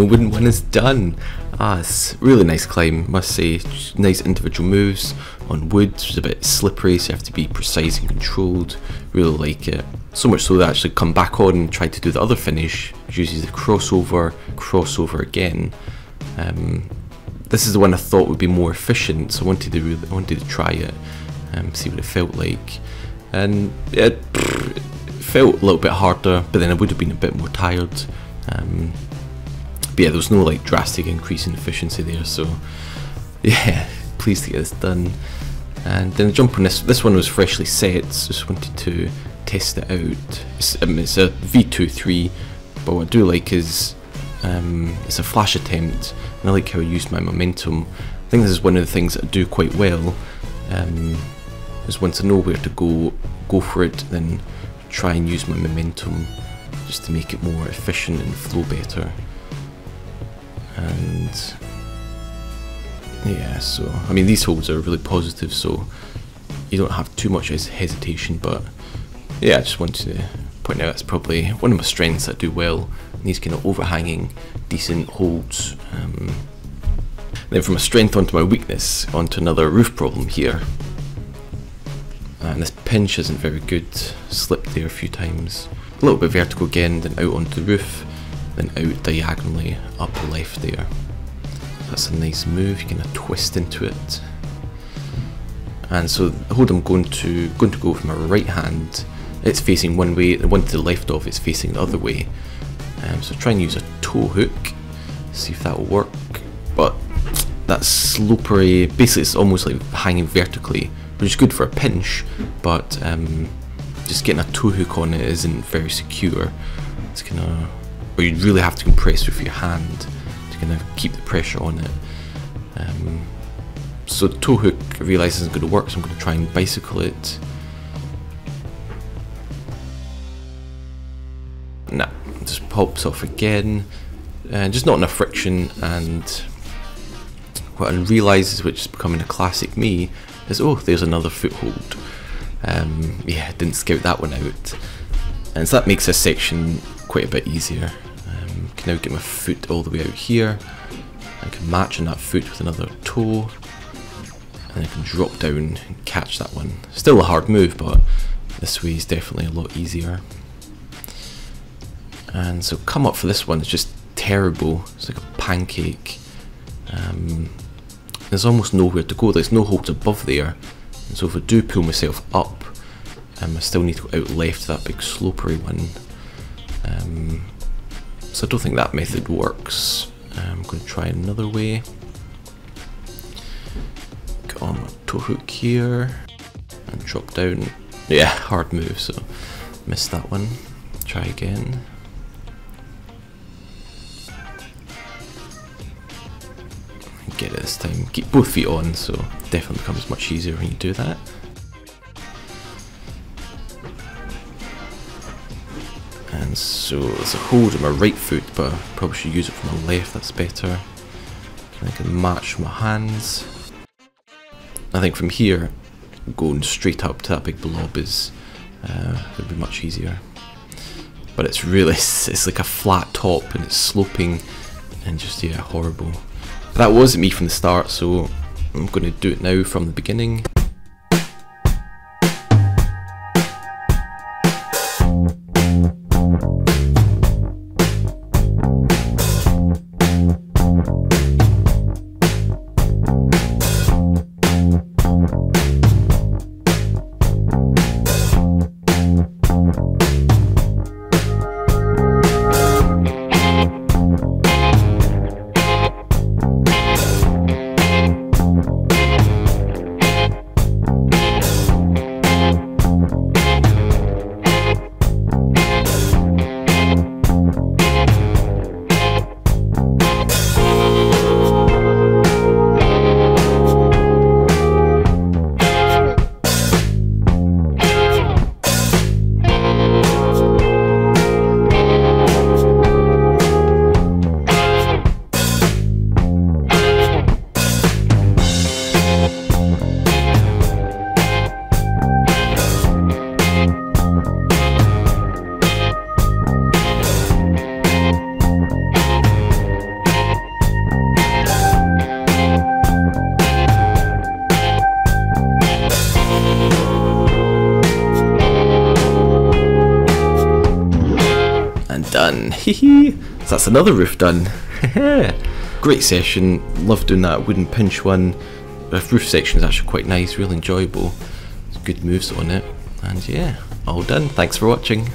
and wooden one is done. Ah, it's really nice climb, must say. Just nice individual moves on wood, it's a bit slippery, so you have to be precise and controlled. Really like it. So much so that I actually come back on and try to do the other finish, which uses the crossover, crossover again. Um, this is the one I thought would be more efficient, so I wanted to really, I wanted to try it, um, see what it felt like, and it, it, felt a little bit harder, but then I would have been a bit more tired. Um, but yeah, there was no like drastic increase in efficiency there, so yeah, pleased to get this done. And then the jump on this, this one was freshly set, just wanted to test it out. It's, um, it's a V23, but what I do like is um, it's a flash attempt, and I like how I use my momentum. I think this is one of the things that I do quite well. Um, is once I know where to go, go for it, then try and use my momentum just to make it more efficient and flow better. And yeah, so I mean these holds are really positive, so you don't have too much hesitation. But yeah, I just wanted to point out that's probably one of my strengths I do well. These kind of overhanging, decent holds. Um, then from a strength onto my weakness, onto another roof problem here. And this pinch isn't very good, slipped there a few times. A little bit vertical again, then out onto the roof, then out diagonally up left there. That's a nice move, you kind of twist into it. And so hold I'm going to going to go with my right hand, it's facing one way, the one to the left of it's facing the other way. Um, so try and use a toe hook, see if that will work. But that slopery, basically it's almost like hanging vertically, which is good for a pinch, but um, just getting a toe hook on it isn't very secure. It's kind or you really have to compress with your hand to kind of keep the pressure on it. Um, so toe hook I realise isn't going to work, so I'm going to try and bicycle it. Nah, just pops off again. Uh, just not enough friction and what I realise which is becoming a classic me is oh there's another foothold. Um, yeah, didn't scout that one out. And so that makes this section quite a bit easier can now get my foot all the way out here. I can match on that foot with another toe. And I can drop down and catch that one. Still a hard move, but this way is definitely a lot easier. And so come up for this one is just terrible. It's like a pancake. Um, there's almost nowhere to go. There's no holds above there. And so if I do pull myself up, um, I still need to go out left that big slopery one. Um, so I don't think that method works. Um, I'm going to try another way. On my toe hook here and drop down. Yeah, hard move, so missed that one. Try again. Get it this time. Keep both feet on, so definitely becomes much easier when you do that. And so there's a hold on my right foot, but I probably should use it for my left, that's better. I can match my hands. I think from here, going straight up to that big blob is uh, would be much easier. But it's really, it's, it's like a flat top and it's sloping and just, yeah, horrible. But that wasn't me from the start, so I'm going to do it now from the beginning. So that's another roof done. Great session, love doing that wooden pinch one. The roof section is actually quite nice, really enjoyable. Good moves on it. And yeah, all done. Thanks for watching.